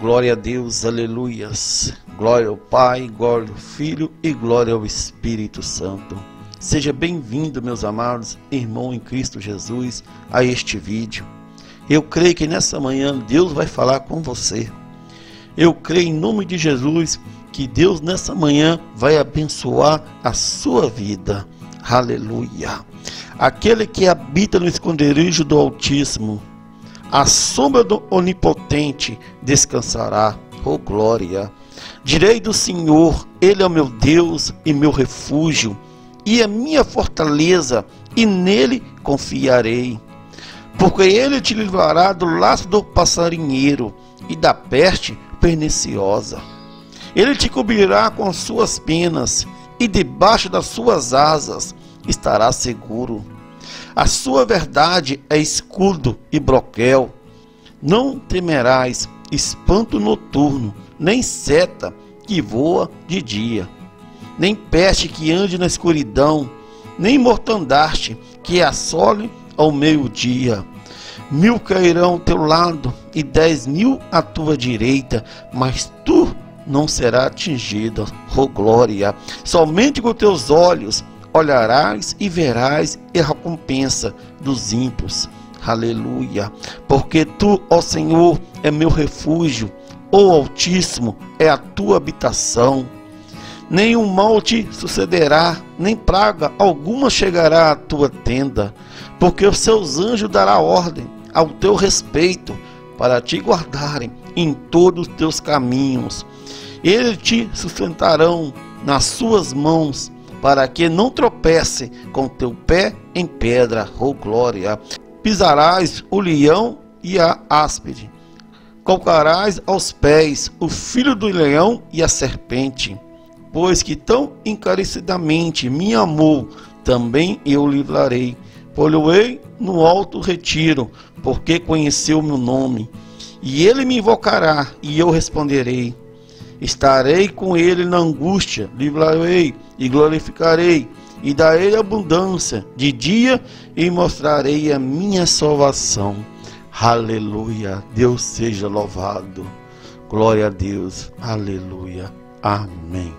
Glória a Deus, aleluias. Glória ao Pai, glória ao Filho e glória ao Espírito Santo. Seja bem-vindo, meus amados irmãos em Cristo Jesus, a este vídeo. Eu creio que nessa manhã Deus vai falar com você. Eu creio em nome de Jesus que Deus nessa manhã vai abençoar a sua vida. Aleluia. Aquele que habita no esconderijo do Altíssimo a sombra do Onipotente descansará. Oh glória! Direi do Senhor, Ele é o meu Deus e meu refúgio, e a minha fortaleza, e nele confiarei. Porque ele te livrará do laço do passarinheiro e da peste perniciosa. Ele te cobrirá com suas penas, e debaixo das suas asas estará seguro. A sua verdade é escudo e broquel. Não temerás espanto noturno, nem seta que voa de dia, nem peste que ande na escuridão, nem mortandarte que assole ao meio-dia. Mil cairão ao teu lado e dez mil à tua direita, mas tu não será atingido. Oh glória! Somente com teus olhos olharás e verás a recompensa dos ímpios. Aleluia. Porque tu, ó Senhor, é meu refúgio, ó Altíssimo, é a tua habitação. Nenhum mal te sucederá, nem praga alguma chegará à tua tenda, porque os seus anjos dará ordem ao teu respeito para te guardarem em todos os teus caminhos. Eles te sustentarão nas suas mãos para que não tropece com teu pé em pedra, oh glória. Pisarás o leão e a áspide, colcarás aos pés o filho do leão e a serpente. Pois que tão encarecidamente me amou, também eu livrarei. Polhoei no alto retiro, porque conheceu meu nome. E ele me invocará, e eu responderei. Estarei com ele na angústia, livrarei e glorificarei, e darei abundância de dia e mostrarei a minha salvação. Aleluia. Deus seja louvado. Glória a Deus. Aleluia. Amém.